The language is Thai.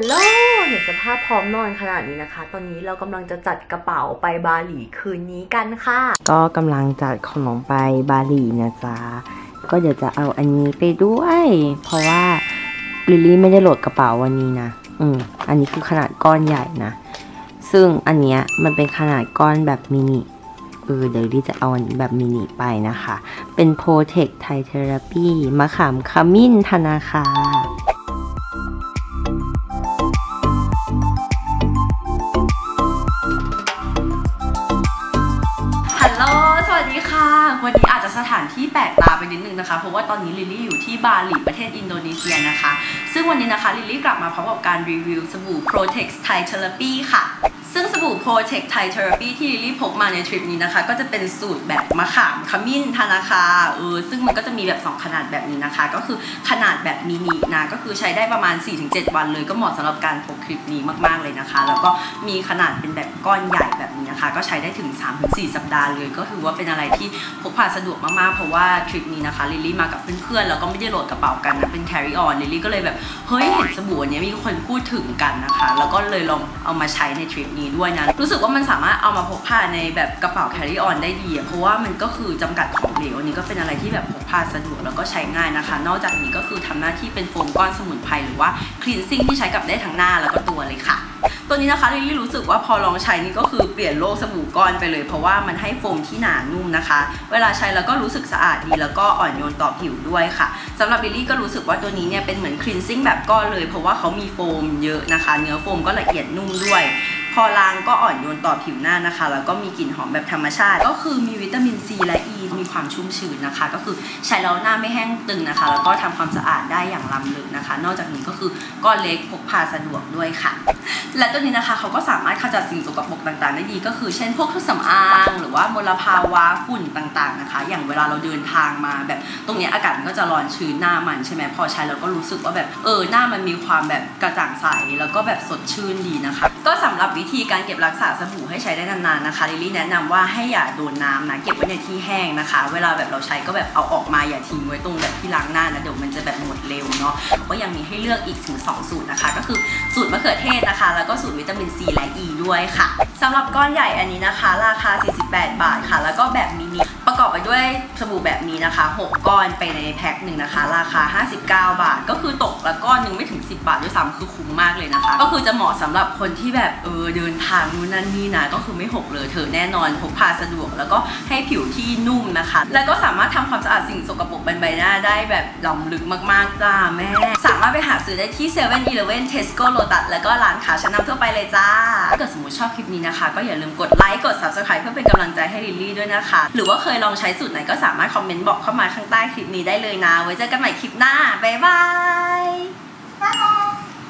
ฮัลโหลเห็นสภาพพร้อมนอนขนาดนี้นะคะ ตอนนี้เรากำลังจะจัดกระเป๋าไปบาหลีคืนนี้กันค่ะ ก็กำลังจัดของไปบาหลีนะจ๊ะ ก็เดี๋ยวจะเอาอันนี้ไปด้วย เพราะว่าลิลลี่ไม่ได้โหลดกระเป๋าวันนี้นะ อืม อันนี้คือขนาดก้อนใหญ่นะ ซึ่งอันเนี้ยมันเป็นขนาดก้อนแบบมินิ เออ เดี๋ยวลิลลี่จะเอาอันนี้แบบมินิไปนะคะ เป็น Protect Thai Therapy มะขามขมิ้นธนาคา ค่ะ วันนี้อาจจะสถานที่แปลกตาไปนิดนึงนะคะ เพราะว่าตอนนี้ลิลลี่อยู่ที่บาหลีประเทศอินโดนีเซียนะคะ ซึ่งวันนี้นะคะลิลลี่กลับมาพร้อมกับการรีวิวสบู่ Protex Thai Therapy ค่ะ ซึ่งสบู่ Protex Thai Therapy ที่ลิลลี่พกมาในทริปนี้นะคะ ก็จะเป็นสูตรแบบมะขามขมิ้นธนาคาเออซึ่งมันก็จะมีแบบ 2 ขนาดแบบนี้นะคะ ก็คือขนาดแบบมินินะก็คือใช้ได้ประมาณ 4-7 วันเลยก็เหมาะสำหรับการพกคลิปนี้มากๆเลยนะคะ แล้วก็มีขนาดเป็นแบบก้อนใหญ่แบบนี้นะคะ ก็ใช้ได้ถึง 3-4 สัปดาห์เลยก็ถือว่าเป็นอะไรที่พกพาสะดวกมากๆ เพราะว่าทริปนี้นะคะลิลลี่มากับเพื่อนๆ แล้วก็ไม่ได้โหลดกระเป๋ากันนะเป็น carry on ลิลลี่ก็เลยแบบ เฮ้ย เห็นสบู่อันเนี้ยมีคนพูดถึงกันนะคะ แล้วก็เลยลองเอามาใช้ในทริปนี้ด้วยนะ รู้สึกว่ามันสามารถเอามาพกพาในแบบกระเป๋า carry on ได้ดี เพราะว่ามันก็คือจำกัดของเหลวอันนี้ก็เป็นอะไรที่แบบพกพาสะดวกแล้วก็ใช้ง่ายนะคะ นอกจากนี้ก็คือทำหน้าที่เป็นโฟมก้อนสมุนไพรหรือว่า cleansing ที่ใช้กับได้ทั้งหน้าแล้วก็ตัวเลยค่ะ ตัวนี้นะคะลิลลี่รู้สึกว่าพอลองใช้นี่ก็คือเปลี่ยนโลกสบู่ก้อนไปเลย เพราะว่ามันให้โฟมที่หนานุ่มนะคะ เวลาใช้แล้วก็รู้สึกสะอาดดีแล้วก็อ่อนโยนต่อผิวด้วยค่ะสำหรับลิลลี่ก็รู้สึกว่าตัวนี้เนี่ยเป็นเหมือนคลีนซิ่งแบบก้อนเลย เพราะว่าเขามีโฟมเยอะนะคะ เนื้อโฟมก็ละเอียดนุ่มด้วย พอล้างก็อ่อนโยนต่อผิวหน้านะคะแล้วก็มีกลิ่นหอมแบบธรรมชาติ ก็คือมีวิตามินซีและอ e, ีมีความชุ่มชื้นนะคะ ก็คือใช้แล้วหน้าไม่แห้งตึงนะคะ แล้วก็ทำความสะอาดได้อย่างล้ำลึกนะคะ นอกจากนี้ก็คือก้อนเล็กพกพาสะดวกด้วยค่ะ และตัวนี้นะคะเขาก็สามารถขจัดสิ่งสกปรกต่างๆได้ดี ก็คือเช่นพวกเครื่องสำอาง หรือว่ามลภาวะฝุ่นต่างๆนะคะ อย่างเวลาเราเดินทางมาแบบตรงนี้อากาศมันก็จะร้อนชื้นหน้ามันใช่ไหมพอใช้แล้วก็รู้สึกว่าแบบเออหน้ามันมีความแบบกระจ่างใสแล้วก็แบบสดชื่นดีนะคะ ก็สำหรับวิธีการเก็บรักษาสบู่ให้ใช้ได้นานๆนะคะลิลี่แนะนำว่าให้อย่าโดนน้ำนะเก็บไว้ในที่แห้งนะคะ เวลาแบบเราใช้ก็แบบเอาออกมาอย่าทิ้งไว้ตรงแบบที่ล้างหน้านะเดี๋ยวมันจะแบบหมดเร็วเนาะก็ยังมีให้เลือกอีกถึง2สูตรนะคะ ก็คือสูตรมะเขือเทศนะคะ แล้วก็สูตรวิตามินซีและ E ด้วยค่ะสำหรับก้อนใหญ่อันนี้นะคะ ราคา 48 บาทค่ะ แล้วก็แบบมินิประกอบไปด้วยสบู่แบบนี้นะคะ 6 ก้อนไปในแพ็คหนึ่งนะคะ ราคา 59 บาท ก็คือตกละก้อนหนึ่งไม่ถึง 10 บาทด้วยซ้ำคือคุ้มมากเลยนะคะ ก็คือจะเหมาะสำหรับคนที่แบบเออเดินทางนู่นนั่นนี่นะก็คือไม่หกเลยเธอแน่นอนพกพาสะดวก แล้วก็ให้ผิวที่นุ่มนะคะ แล้วก็สามารถทำความสะอาดสิ่งสกปรกบนใบหน้าได้แบบล้ำลึกมากๆจ้าแม่ สามารถไปหาซื้อได้ที่7 e เ e ่ e อ Tesco Lotus แล้วก็ร้านค้าชั้นนำทั่วไปเลยจ้าถ้าเกิดสมมติชอบคลิปนี้นะคะ ก็อย่าลืมกดไลค์กด subscribe เพื่อเป็นกำลังใจให้ลิลลี่ด้วยนะคะ หรือว่าเคยลองใช้สูตรไหนก็สามารถคอมเมนต์บอกเข้ามาข้างใต้คลิปนี้ได้เลยนะ ไว้เจอกันใหม่คลิปหน้าบ๊ายบาย